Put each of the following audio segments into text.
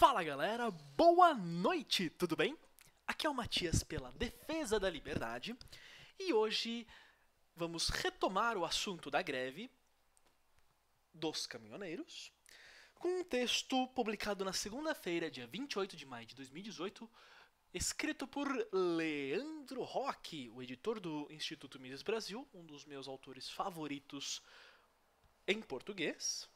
Fala galera, boa noite, tudo bem? Aqui é o Matias pela Defesa da Liberdade e hoje vamos retomar o assunto da greve dos caminhoneiros com um texto publicado na segunda-feira, dia 28 de maio de 2018, escrito por Leandro Roque, o editor do Instituto Mises Brasil, um dos meus autores favoritos em português.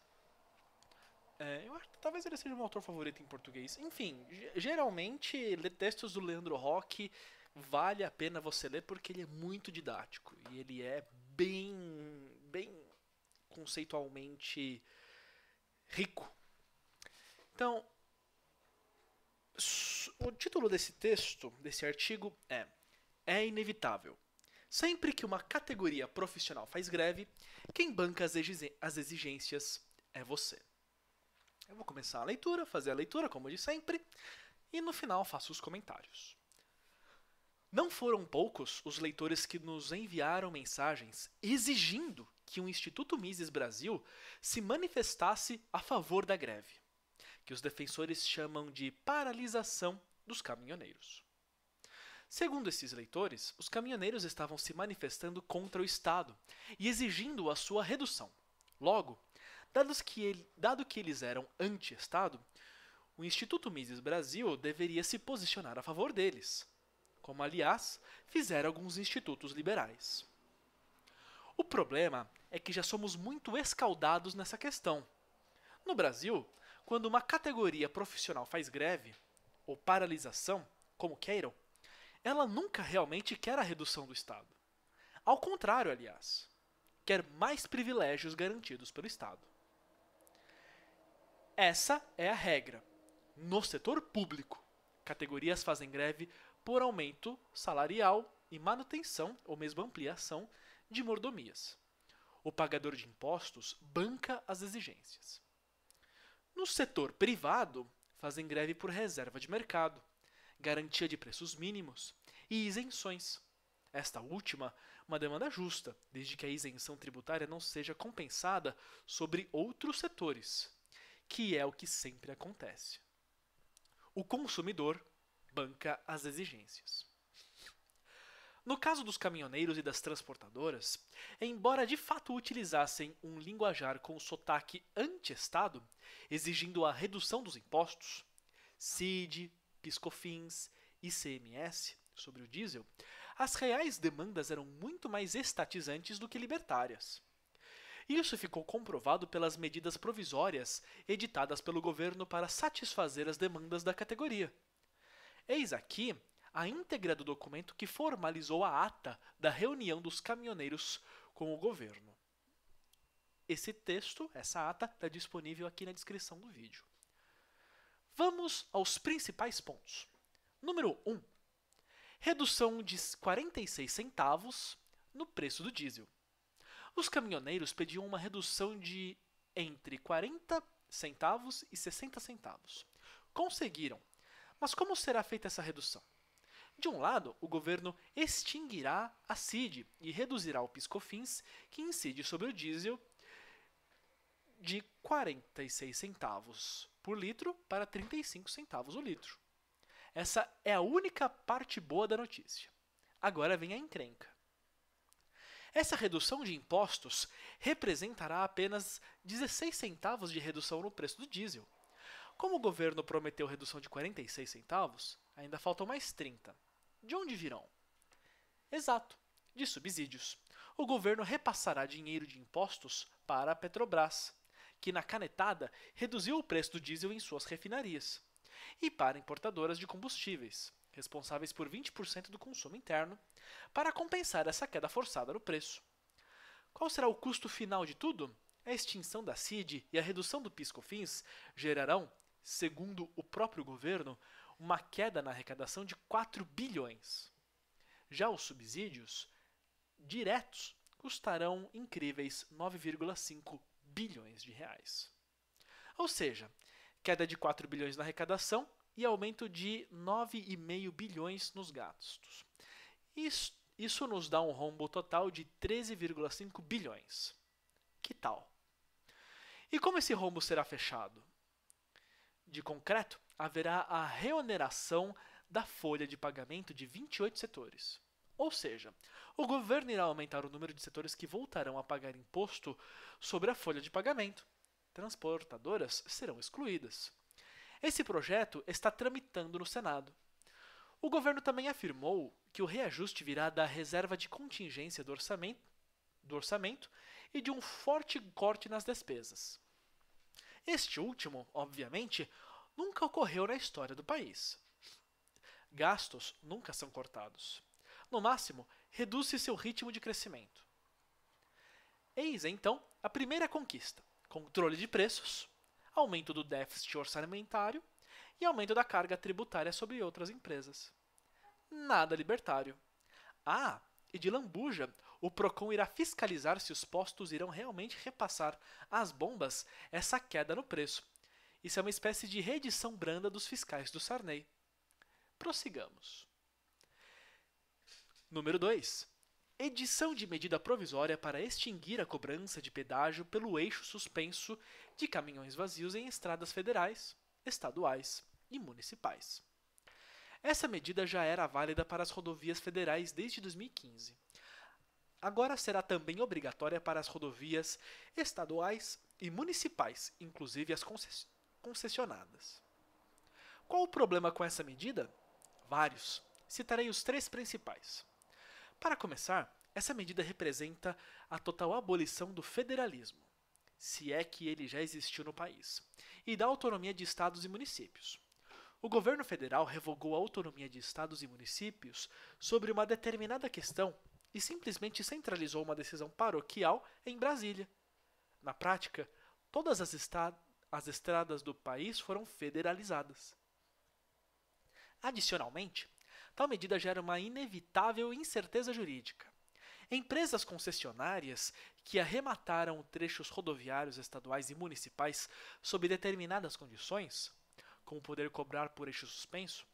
É, eu acho que talvez ele seja meu autor favorito em português. Enfim, geralmente, textos do Leandro Roque vale a pena você ler porque ele é muito didático e ele é bem, bem conceitualmente rico. Então, o título desse texto, desse artigo é É inevitável. Sempre que uma categoria profissional faz greve, quem banca as exigências é você. Eu vou começar a leitura, fazer a leitura, como de sempre, e no final faço os comentários. Não foram poucos os leitores que nos enviaram mensagens exigindo que o Instituto Mises Brasil se manifestasse a favor da greve, que os defensores chamam de paralisação dos caminhoneiros. Segundo esses leitores, os caminhoneiros estavam se manifestando contra o Estado e exigindo a sua redução. Logo, Dados que ele, dado que eles eram anti-Estado, o Instituto Mises Brasil deveria se posicionar a favor deles, como aliás fizeram alguns institutos liberais. O problema é que já somos muito escaldados nessa questão. No Brasil, quando uma categoria profissional faz greve, ou paralisação, como queiram, ela nunca realmente quer a redução do Estado. Ao contrário, aliás, quer mais privilégios garantidos pelo Estado. Essa é a regra. No setor público, categorias fazem greve por aumento salarial e manutenção ou mesmo ampliação de mordomias. O pagador de impostos banca as exigências. No setor privado, fazem greve por reserva de mercado, garantia de preços mínimos e isenções. Esta última, uma demanda justa, desde que a isenção tributária não seja compensada sobre outros setores, que é o que sempre acontece. O consumidor banca as exigências. No caso dos caminhoneiros e das transportadoras, embora de fato utilizassem um linguajar com sotaque anti-Estado, exigindo a redução dos impostos, CID, PiscoFins, ICMS sobre o diesel, as reais demandas eram muito mais estatizantes do que libertárias. Isso ficou comprovado pelas medidas provisórias editadas pelo governo para satisfazer as demandas da categoria. Eis aqui a íntegra do documento que formalizou a ata da reunião dos caminhoneiros com o governo. Esse texto, essa ata, está disponível aqui na descrição do vídeo. Vamos aos principais pontos. Número 1. Redução de 46 centavos no preço do diesel. Os caminhoneiros pediam uma redução de entre 40 centavos e 60 centavos. Conseguiram. Mas como será feita essa redução? De um lado, o governo extinguirá a CID e reduzirá o piscofins que incide sobre o diesel de 46 centavos por litro para 35 centavos o litro. Essa é a única parte boa da notícia. Agora vem a encrenca. Essa redução de impostos representará apenas 16 centavos de redução no preço do diesel. Como o governo prometeu redução de 46 centavos, ainda faltam mais 30. De onde virão? Exato, de subsídios. O governo repassará dinheiro de impostos para a Petrobras, que na canetada reduziu o preço do diesel em suas refinarias, e para importadoras de combustíveis, responsáveis por 20% do consumo interno, para compensar essa queda forçada no preço. Qual será o custo final de tudo? A extinção da CID e a redução do PiscoFins gerarão, segundo o próprio governo, uma queda na arrecadação de 4 bilhões. Já os subsídios diretos custarão incríveis 9,5 bilhões de reais. Ou seja, queda de 4 bilhões na arrecadação e aumento de 9,5 bilhões nos gastos. Isso, nos dá um rombo total de 13,5 bilhões. Que tal? E como esse rombo será fechado? De concreto, haverá a reoneração da folha de pagamento de 28 setores. Ou seja, o governo irá aumentar o número de setores que voltarão a pagar imposto sobre a folha de pagamento. Transportadoras serão excluídas. Esse projeto está tramitando no Senado. O governo também afirmou que o reajuste virá da reserva de contingência do orçamento, do orçamento e de um forte corte nas despesas. Este último, obviamente, nunca ocorreu na história do país. Gastos nunca são cortados. No máximo, reduz-se seu ritmo de crescimento. Eis então a primeira conquista: controle de preços, aumento do déficit orçamentário e aumento da carga tributária sobre outras empresas. Nada libertário. Ah, e de lambuja, o Procon irá fiscalizar se os postos irão realmente repassar às bombas essa queda no preço. Isso é uma espécie de reedição branda dos fiscais do Sarney. Prossigamos. Número 2. Edição de medida provisória para extinguir a cobrança de pedágio pelo eixo suspenso de caminhões vazios em estradas federais, estaduais e municipais. Essa medida já era válida para as rodovias federais desde 2015. Agora será também obrigatória para as rodovias estaduais e municipais, inclusive as concessionadas. Qual o problema com essa medida? Vários. Citarei os três principais. Para começar, essa medida representa a total abolição do federalismo, se é que ele já existiu no país, e da autonomia de estados e municípios. O governo federal revogou a autonomia de estados e municípios sobre uma determinada questão e simplesmente centralizou uma decisão paroquial em Brasília. Na prática, todas as, as estradas do país foram federalizadas. Adicionalmente, tal medida gera uma inevitável incerteza jurídica. Empresas concessionárias que arremataram trechos rodoviários estaduais e municipais sob determinadas condições, como poder cobrar por eixo suspenso,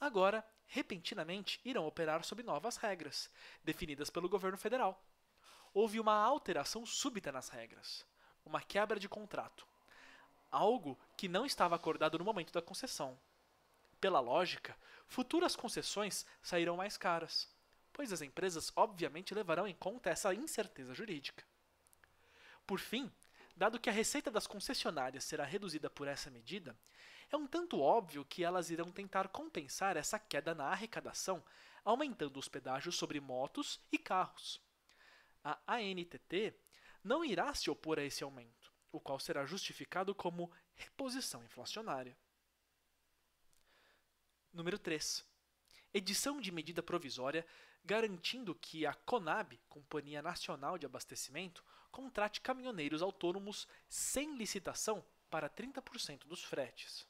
agora, repentinamente, irão operar sob novas regras, definidas pelo governo federal. Houve uma alteração súbita nas regras, uma quebra de contrato, algo que não estava acordado no momento da concessão. Pela lógica, futuras concessões sairão mais caras, pois as empresas obviamente levarão em conta essa incerteza jurídica. Por fim, dado que a receita das concessionárias será reduzida por essa medida, é um tanto óbvio que elas irão tentar compensar essa queda na arrecadação, aumentando os pedágios sobre motos e carros. A ANTT não irá se opor a esse aumento, o qual será justificado como reposição inflacionária. Número 3. Edição de medida provisória garantindo que a CONAB, Companhia Nacional de Abastecimento, contrate caminhoneiros autônomos sem licitação para 30% dos fretes.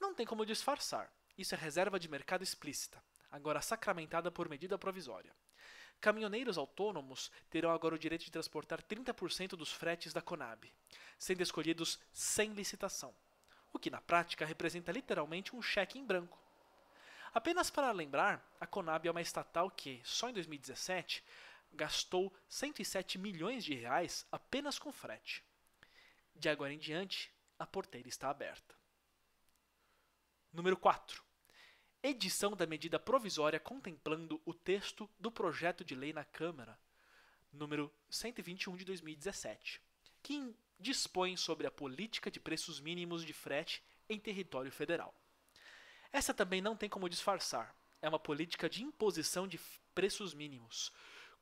Não tem como disfarçar, isso é reserva de mercado explícita, agora sacramentada por medida provisória. Caminhoneiros autônomos terão agora o direito de transportar 30% dos fretes da Conab, sendo escolhidos sem licitação, o que na prática representa literalmente um cheque em branco. Apenas para lembrar, a Conab é uma estatal que, só em 2017, gastou 107 milhões de reais apenas com frete. De agora em diante, a porteira está aberta. Número 4. Edição da medida provisória contemplando o texto do projeto de lei na Câmara, número 121 de 2017, que dispõe sobre a política de preços mínimos de frete em território federal. Essa também não tem como disfarçar. É uma política de imposição de preços mínimos,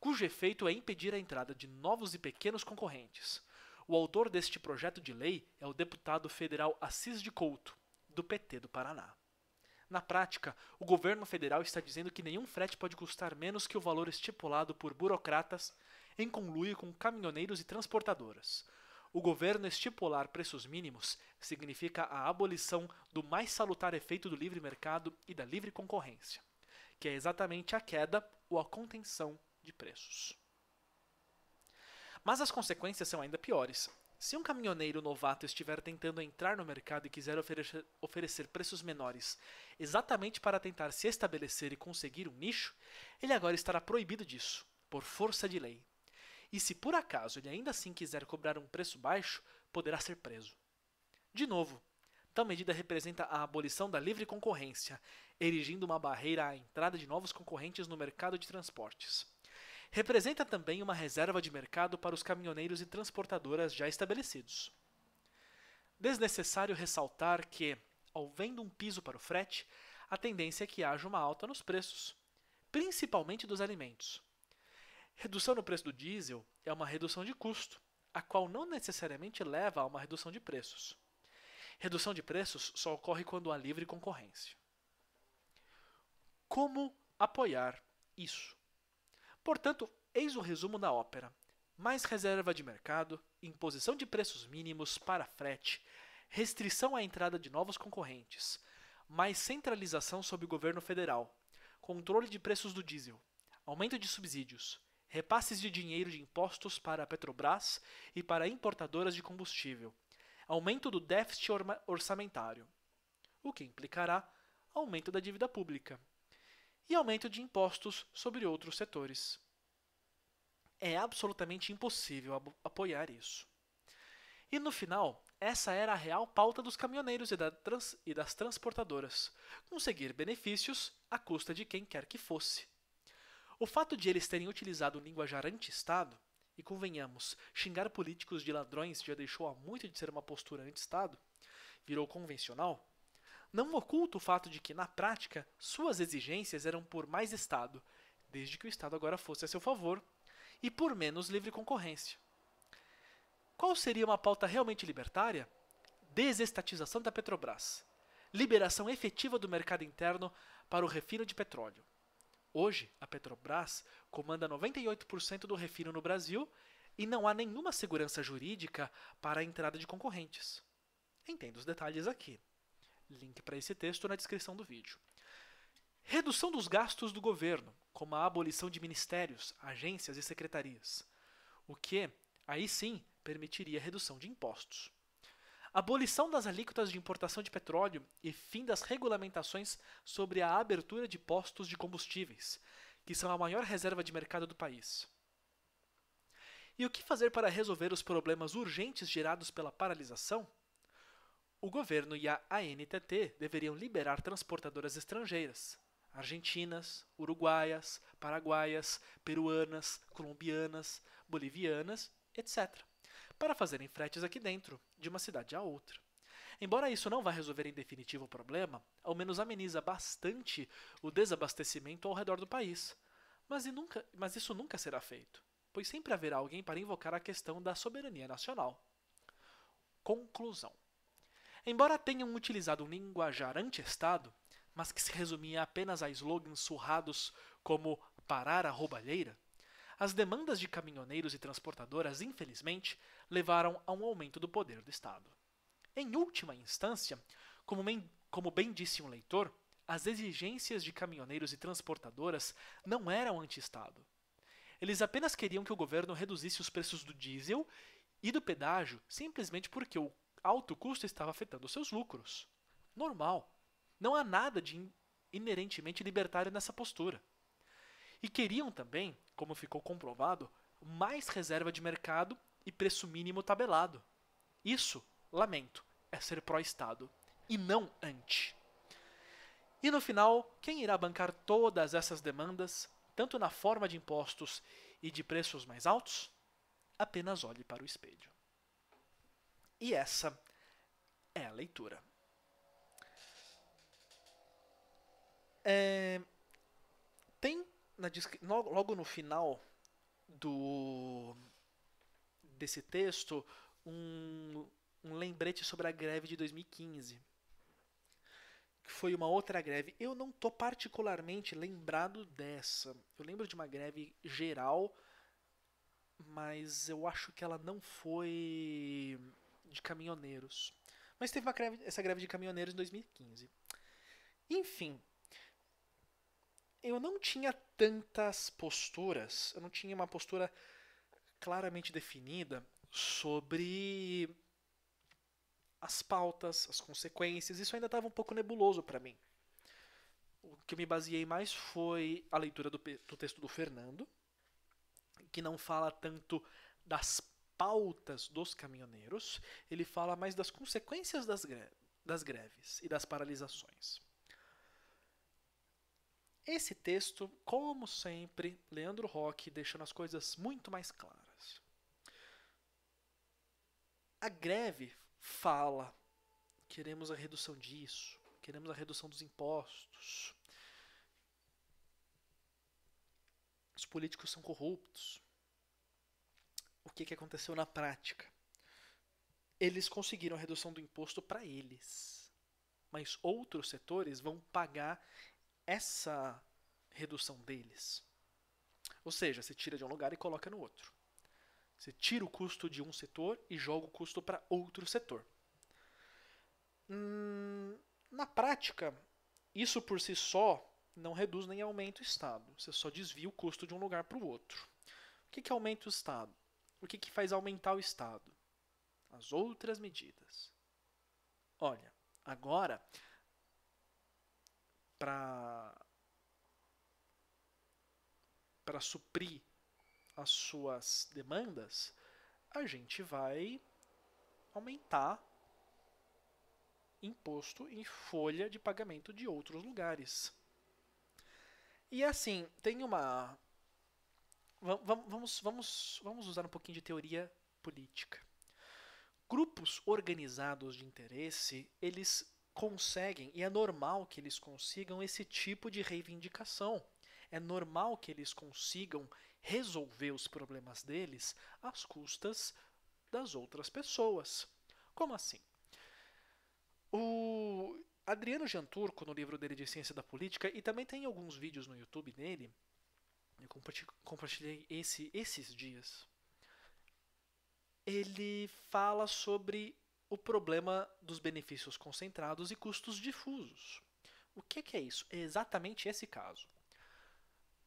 cujo efeito é impedir a entrada de novos e pequenos concorrentes. O autor deste projeto de lei é o deputado federal Assis de Couto, do PT do Paraná. Na prática, o governo federal está dizendo que nenhum frete pode custar menos que o valor estipulado por burocratas em conluio com caminhoneiros e transportadoras. O governo estipular preços mínimos significa a abolição do mais salutar efeito do livre mercado e da livre concorrência, que é exatamente a queda ou a contenção de preços. Mas as consequências são ainda piores. Se um caminhoneiro novato estiver tentando entrar no mercado e quiser oferecer, preços menores exatamente para tentar se estabelecer e conseguir um nicho, ele agora estará proibido disso, por força de lei. E se por acaso ele ainda assim quiser cobrar um preço baixo, poderá ser preso. De novo, Tal medida representa a abolição da livre concorrência, erigindo uma barreira à entrada de novos concorrentes no mercado de transportes. Representa também uma reserva de mercado para os caminhoneiros e transportadoras já estabelecidos. Desnecessário ressaltar que, ao vendo um piso para o frete, a tendência é que haja uma alta nos preços, principalmente dos alimentos. Redução no preço do diesel é uma redução de custo, a qual não necessariamente leva a uma redução de preços. Redução de preços só ocorre quando há livre concorrência. Como apoiar isso? Portanto, eis o resumo da ópera: mais reserva de mercado, imposição de preços mínimos para frete, restrição à entrada de novos concorrentes, mais centralização sob o governo federal, controle de preços do diesel, aumento de subsídios, repasses de dinheiro de impostos para a Petrobras e para importadoras de combustível, aumento do déficit orçamentário, o que implicará aumento da dívida pública e aumento de impostos sobre outros setores. É absolutamente impossível apoiar isso. E no final, essa era a real pauta dos caminhoneiros e, da trans e das transportadoras: conseguir benefícios à custa de quem quer que fosse. O fato de eles terem utilizado linguajar anti-Estado, e convenhamos, xingar políticos de ladrões já deixou há muito de ser uma postura anti-Estado, virou convencional, não oculta o fato de que, na prática, suas exigências eram por mais Estado, desde que o Estado agora fosse a seu favor, e por menos livre concorrência. Qual seria uma pauta realmente libertária? Desestatização da Petrobras. Liberação efetiva do mercado interno para o refino de petróleo. Hoje, a Petrobras comanda 98% do refino no Brasil e não há nenhuma segurança jurídica para a entrada de concorrentes. Entenda os detalhes aqui. Link para esse texto na descrição do vídeo. Redução dos gastos do governo, como a abolição de ministérios, agências e secretarias. O que, aí sim, permitiria redução de impostos. Abolição das alíquotas de importação de petróleo e fim das regulamentações sobre a abertura de postos de combustíveis, que são a maior reserva de mercado do país. E o que fazer para resolver os problemas urgentes gerados pela paralisação? O governo e a ANTT deveriam liberar transportadoras estrangeiras, argentinas, uruguaias, paraguaias, peruanas, colombianas, bolivianas, etc para fazerem fretes aqui dentro, de uma cidade a outra. Embora isso não vá resolver em definitivo o problema, ao menos ameniza bastante o desabastecimento ao redor do país. Mas, nunca, mas isso nunca será feito, pois sempre haverá alguém para invocar a questão da soberania nacional. Conclusão. Embora tenham utilizado um linguajar anti-Estado, mas que se resumia apenas a slogans surrados como parar a roubalheira, as demandas de caminhoneiros e transportadoras, infelizmente, levaram a um aumento do poder do Estado. Em última instância, como bem, como bem disse um leitor, as exigências de caminhoneiros e transportadoras não eram anti-Estado. Eles apenas queriam que o governo reduzisse os preços do diesel e do pedágio simplesmente porque o alto custo estava afetando seus lucros. Normal. Não há nada de inerentemente libertário nessa postura. E queriam também, como ficou comprovado, mais reserva de mercado e preço mínimo tabelado. Isso, lamento, é ser pró-Estado e não anti. E no final, quem irá bancar todas essas demandas, tanto na forma de impostos e de preços mais altos? Apenas olhe para o espelho. E essa é a leitura. É, tem na, logo no final do desse texto um, um lembrete sobre a greve de 2015 que foi uma outra greve. Eu não tô particularmente lembrado dessa. Eu lembro de uma greve geral, mas eu acho que ela não foi de caminhoneiros. Mas teve uma greve, essa greve de caminhoneiros em 2015. Enfim, eu não tinha tantas posturas, eu não tinha uma postura claramente definida sobre as pautas, as consequências. Isso ainda estava um pouco nebuloso para mim. O que eu me baseei mais foi a leitura do, do texto do Fernando, que não fala tanto das pautas dos caminhoneiros, ele fala mais das consequências das, das greves e das paralisações. Esse texto, como sempre, Leandro Roque deixando as coisas muito mais claras. A greve fala: queremos a redução disso, queremos a redução dos impostos. Os políticos são corruptos. O que, que aconteceu na prática? Eles conseguiram a redução do imposto para eles, mas outros setores vão pagar essa redução deles. Ou seja, você tira de um lugar e coloca no outro. Você tira o custo de um setor e joga o custo para outro setor. Hum, na prática, isso por si só não reduz nem aumenta o Estado. Você só desvia o custo de um lugar para o outro. O que, que aumenta o Estado? O que, que faz aumentar o Estado? As outras medidas. Olha, agora para suprir as suas demandas, a gente vai aumentar imposto em folha de pagamento de outros lugares. E assim, tem uma vamos, vamos, vamos usar um pouquinho de teoria política. Grupos organizados de interesse, eles conseguem, e é normal que eles consigam esse tipo de reivindicação. É normal que eles consigam resolver os problemas deles às custas das outras pessoas. Como assim? O Adriano Janturco, no livro dele de Ciência da Política, e também tem alguns vídeos no YouTube dele, eu compartilhei esse, esses dias. Ele fala sobre o problema dos benefícios concentrados e custos difusos. O que, que é isso? É exatamente esse caso.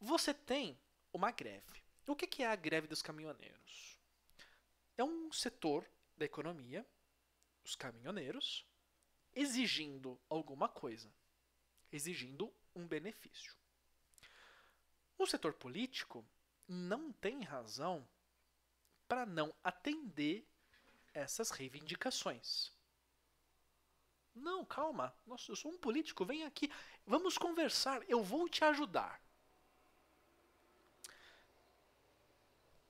Você tem uma greve. O que, é a greve dos caminhoneiros? É um setor da economia, os caminhoneiros, exigindo alguma coisa, exigindo um benefício. O setor político não tem razão para não atender essas reivindicações. Não, calma. Nossa, eu sou um político, vem aqui. Vamos conversar, eu vou te ajudar.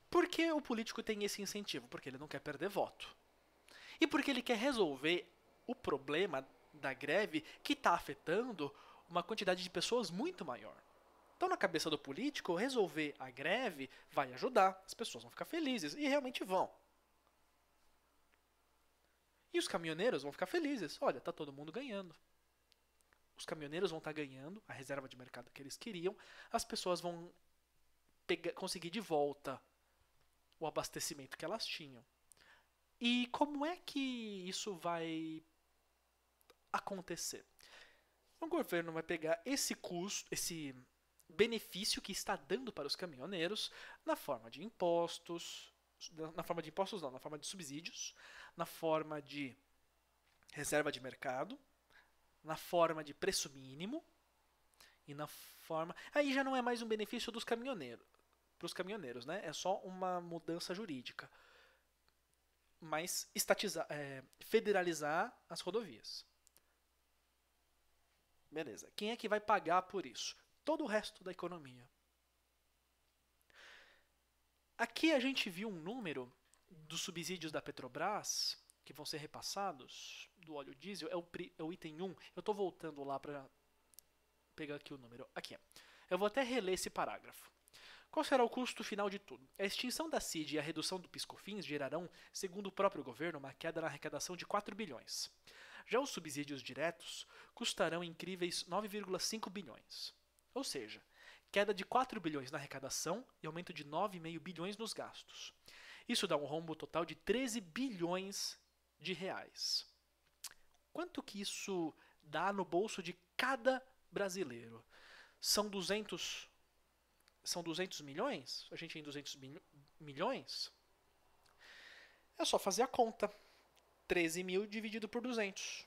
Por que o político tem esse incentivo? Porque ele não quer perder voto. E porque ele quer resolver o problema da greve que está afetando uma quantidade de pessoas muito maior. Então, na cabeça do político, resolver a greve vai ajudar, as pessoas vão ficar felizes e realmente vão. E os caminhoneiros vão ficar felizes. Olha, tá todo mundo ganhando. Os caminhoneiros vão estar tá ganhando a reserva de mercado que eles queriam. As pessoas vão pegar, conseguir de volta o abastecimento que elas tinham. E como é que isso vai acontecer? O governo vai pegar esse custo, esse benefício que está dando para os caminhoneiros na forma de impostos, na forma de impostos não, na forma de subsídios, na forma de reserva de mercado, na forma de preço mínimo e na forma. Aí já não é mais um benefício dos caminhoneiros, para os caminhoneiros, né? É só uma mudança jurídica, mas estatizar, é, federalizar as rodovias. Beleza. Quem é que vai pagar por isso? Todo o resto da economia. Aqui a gente viu um número dos subsídios da Petrobras que vão ser repassados do óleo diesel, é o, é o item 1. Eu estou voltando lá para pegar aqui o número. Aqui. Eu vou até reler esse parágrafo. Qual será o custo final de tudo? A extinção da CID e a redução do PiscoFins gerarão, segundo o próprio governo, uma queda na arrecadação de 4 bilhões. Já os subsídios diretos custarão incríveis 9,5 bilhões. Ou seja, queda de 4 bilhões na arrecadação e aumento de 9,5 bilhões nos gastos. Isso dá um rombo total de 13 bilhões de reais. Quanto que isso dá no bolso de cada brasileiro? São 200 são 200 milhões? A gente tem 200 milhões? É só fazer a conta. 13 mil dividido por 200.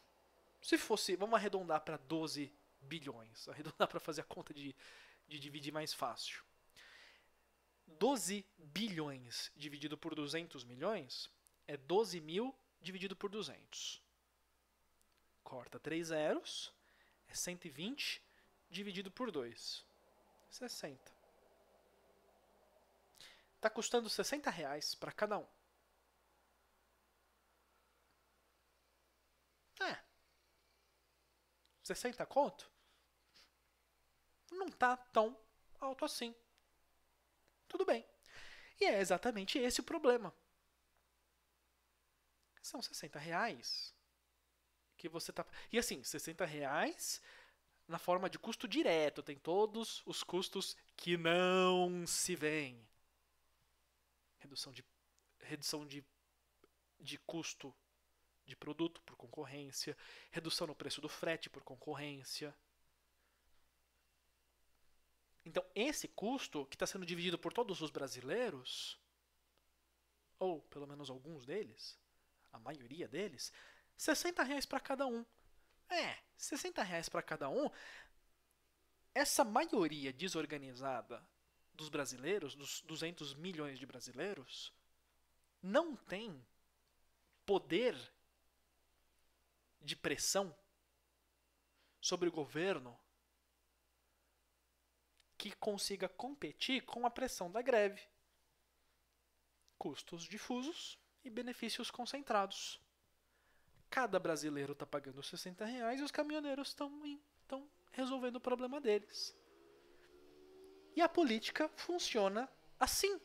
Se fosse, vamos arredondar para 12 bilhões. Arredondar para fazer a conta de, de dividir mais fácil. 12 bilhões dividido por 200 milhões é 12 mil dividido por 200. corta três zeros, é 120 dividido por 2. 60. Está custando 60 reais para cada um. É. 60 conto? Não tá tão alto assim. Tudo bem. E é exatamente esse o problema. São 60 reais que você tá. E assim, 60 reais na forma de custo direto. Tem todos os custos que não se veem. Redução de, redução de, de custo de produto por concorrência, redução no preço do frete por concorrência. Então, esse custo, que está sendo dividido por todos os brasileiros, ou pelo menos alguns deles, a maioria deles, 60 reais para cada um. É, 60 reais para cada um. Essa maioria desorganizada dos brasileiros, dos 200 milhões de brasileiros, não tem poder de pressão sobre o governo que consiga competir com a pressão da greve. Custos difusos e benefícios concentrados. Cada brasileiro está pagando 60 reais e os caminhoneiros estão resolvendo o problema deles. E a política funciona assim.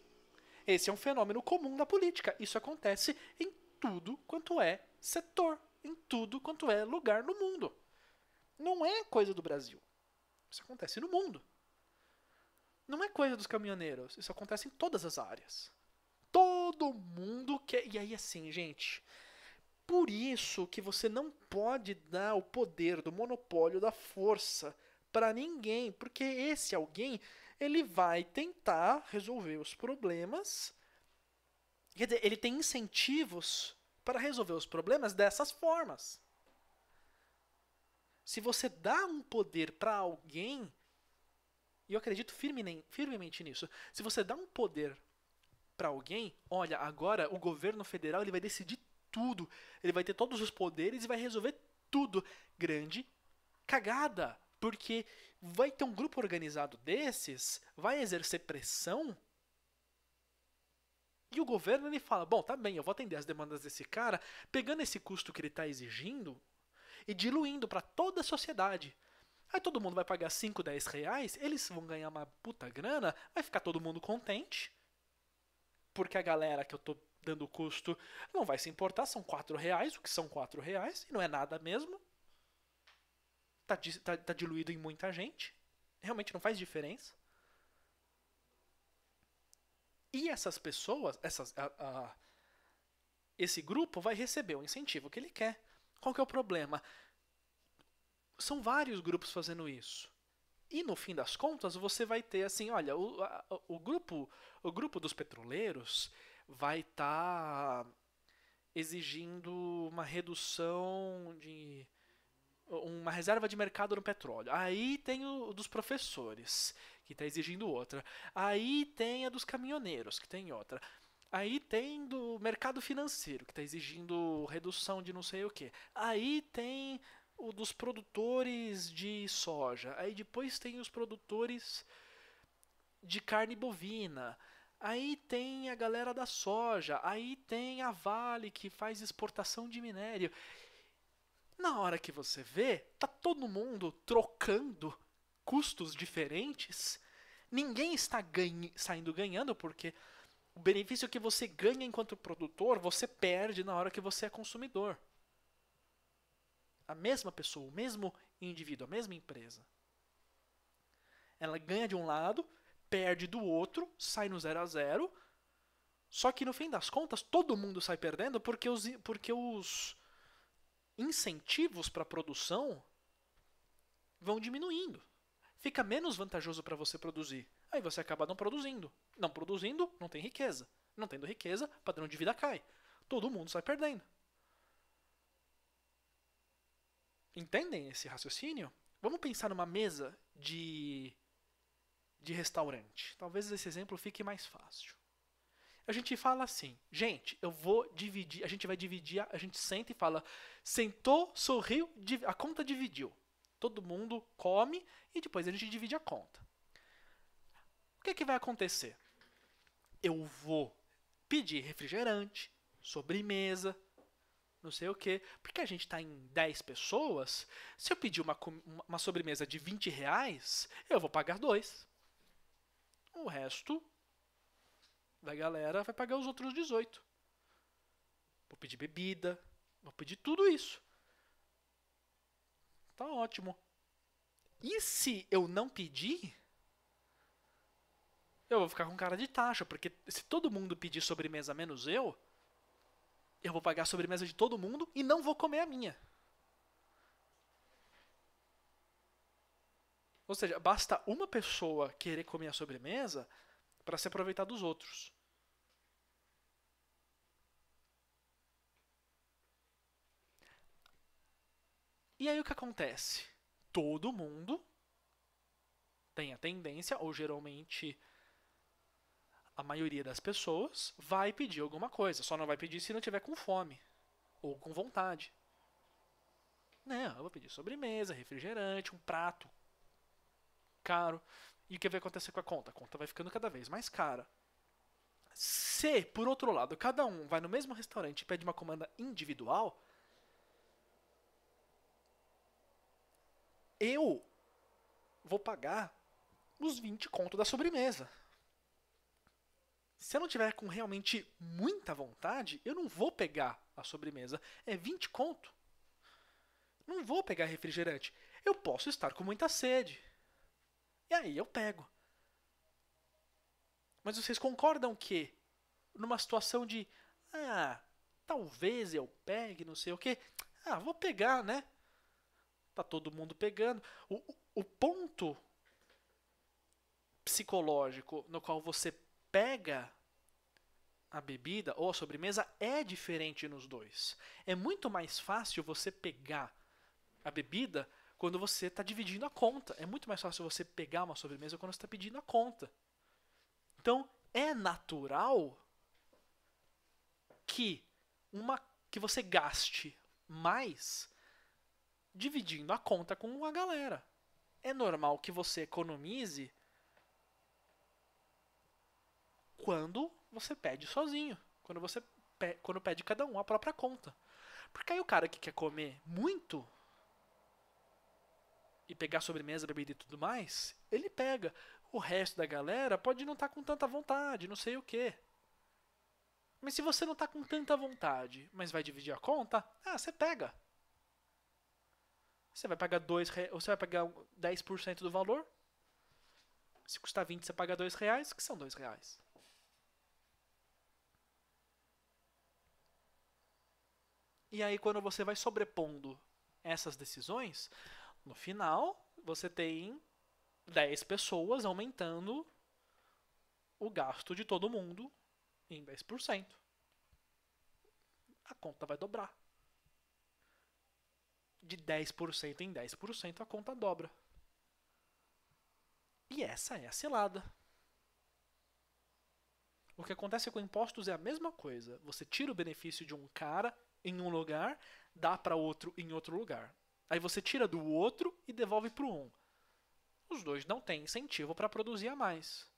Esse é um fenômeno comum da política. Isso acontece em tudo quanto é setor, em tudo quanto é lugar no mundo. Não é coisa do Brasil. Isso acontece no mundo. Não é coisa dos caminhoneiros. Isso acontece em todas as áreas. Todo mundo quer. E aí, assim, gente. Por isso que você não pode dar o poder do monopólio da força para ninguém, porque esse alguém ele vai tentar resolver os problemas. Quer dizer, ele tem incentivos para resolver os problemas dessas formas. Se você dá um poder para alguém, e eu acredito firmemente nisso, se você dá um poder para alguém, olha, agora o governo federal ele vai decidir tudo. Ele vai ter todos os poderes e vai resolver tudo. Grande cagada. Porque vai ter um grupo organizado desses, vai exercer pressão. E o governo ele fala: bom, tá bem, eu vou atender as demandas desse cara, pegando esse custo que ele está exigindo e diluindo para toda a sociedade. Aí todo mundo vai pagar 5, 10 reais, eles vão ganhar uma puta grana, vai ficar todo mundo contente. Porque a galera que eu tô dando custo, não vai se importar, são 4 reais, o que são 4 reais, e não é nada mesmo. Tá, tá, tá diluído em muita gente. Realmente não faz diferença. E essas pessoas, essas, a, a, esse grupo vai receber o incentivo que ele quer. Qual que é o problema? São vários grupos fazendo isso. E no fim das contas, você vai ter assim, olha, o, a, o grupo, o grupo dos petroleiros, vai estar tá exigindo uma redução de uma reserva de mercado no petróleo. Aí tem o dos professores, que está exigindo outra. Aí tem a dos caminhoneiros, que tem outra. Aí tem do mercado financeiro, que está exigindo redução de não sei o que. Aí tem o dos produtores de soja. Aí depois tem os produtores de carne bovina. Aí tem a galera da soja, aí tem a Vale que faz exportação de minério. Na hora que você vê, tá todo mundo trocando custos diferentes. Ninguém está ganha, saindo ganhando porque o benefício que você ganha enquanto produtor, você perde na hora que você é consumidor. A mesma pessoa, o mesmo indivíduo, a mesma empresa. Ela ganha de um lado, perde do outro, sai no 0 a 0 Só que no fim das contas, todo mundo sai perdendo porque os, porque os incentivos para produção vão diminuindo. Fica menos vantajoso para você produzir. Aí você acaba não produzindo. Não produzindo, não tem riqueza. Não tendo riqueza, padrão de vida cai. Todo mundo sai perdendo. Entendem esse raciocínio? Vamos pensar numa mesa de de restaurante. Talvez esse exemplo fique mais fácil. A gente fala assim, gente, eu vou dividir, a gente vai dividir, a gente senta e fala, sentou, sorriu, a conta dividiu. Todo mundo come e depois a gente divide a conta. O que, que vai acontecer? Eu vou pedir refrigerante, sobremesa, não sei o que, porque a gente está em 10 pessoas, se eu pedir uma, uma sobremesa de 20 reais, eu vou pagar dois. O resto da galera vai pagar os outros 18. Vou pedir bebida, vou pedir tudo isso. Tá ótimo. E se eu não pedir, eu vou ficar com cara de taxa, porque se todo mundo pedir sobremesa menos eu, eu vou pagar a sobremesa de todo mundo e não vou comer a minha. Ou seja, basta uma pessoa querer comer a sobremesa para se aproveitar dos outros. E aí o que acontece? Todo mundo tem a tendência, ou geralmente a maioria das pessoas, vai pedir alguma coisa. Só não vai pedir se não tiver com fome ou com vontade. Não, eu vou pedir sobremesa, refrigerante, um prato caro. E o que vai acontecer com a conta? A conta vai ficando cada vez mais cara. Se, por outro lado, cada um vai no mesmo restaurante e pede uma comanda individual, eu vou pagar os 20 conto da sobremesa. Se eu não tiver com realmente muita vontade, eu não vou pegar a sobremesa. É 20 conto. Não vou pegar refrigerante. Eu posso estar com muita sede. E aí eu pego. Mas vocês concordam que numa situação de ah, talvez eu pegue, não sei o que, ah, vou pegar, né? Tá todo mundo pegando. O, o ponto psicológico no qual você pega a bebida ou a sobremesa é diferente nos dois. É muito mais fácil você pegar a bebida quando você está dividindo a conta. É muito mais fácil você pegar uma sobremesa quando você está pedindo a conta. Então, é natural que uma que você gaste mais dividindo a conta com a galera. É normal que você economize quando você pede sozinho, quando você pe quando pede cada um a própria conta. Porque aí o cara que quer comer muito e pegar sobremesa, bebida e tudo mais, ele pega. O resto da galera pode não estar tá com tanta vontade, não sei o que. Mas se você não está com tanta vontade, mas vai dividir a conta, ah, você pega. Você vai pagar dois ou você vai pagar 10% do valor. Se custar 20, você paga dois reais, que são dois reais. E aí quando você vai sobrepondo essas decisões, no final você tem 10 pessoas aumentando o gasto de todo mundo em 10%. A conta vai dobrar de 10% em 10%, a conta dobra. E essa é a cilada. O que acontece com impostos é a mesma coisa. Você tira o benefício de um cara em um lugar, dá para outro em outro lugar. Aí você tira do outro e devolve para um. Os dois não têm incentivo para produzir a mais.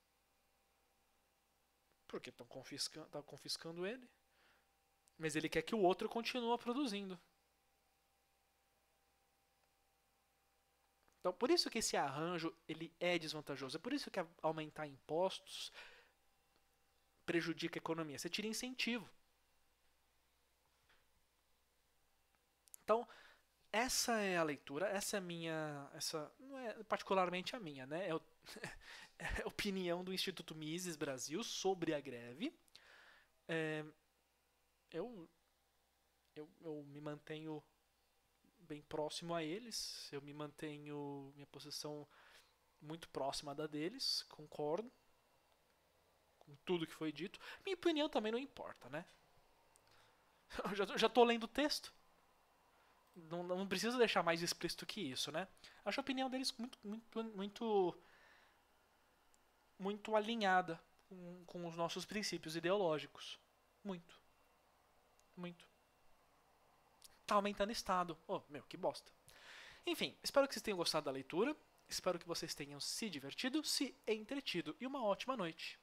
Porque estão confiscando, confiscando ele. Mas ele quer que o outro continue produzindo. Então, por isso que esse arranjo ele é desvantajoso. É por isso que aumentar impostos prejudica a economia. Você tira incentivo. Então, essa é a leitura, essa é a minha, essa não é particularmente a minha, né? É, o, é a opinião do Instituto Mises Brasil sobre a greve. É, eu, eu, eu me mantenho bem próximo a eles. Eu me mantenho minha posição muito próxima da deles, concordo com tudo que foi dito. Minha opinião também não importa, né? Eu já, já tô lendo o texto. Não, não preciso deixar mais explícito que isso, né? Acho a opinião deles muito, muito, muito, muito alinhada com, com os nossos princípios ideológicos. Muito. Muito. Tá aumentando estado. Oh, meu, que bosta. Enfim, espero que vocês tenham gostado da leitura. Espero que vocês tenham se divertido, se entretido e uma ótima noite.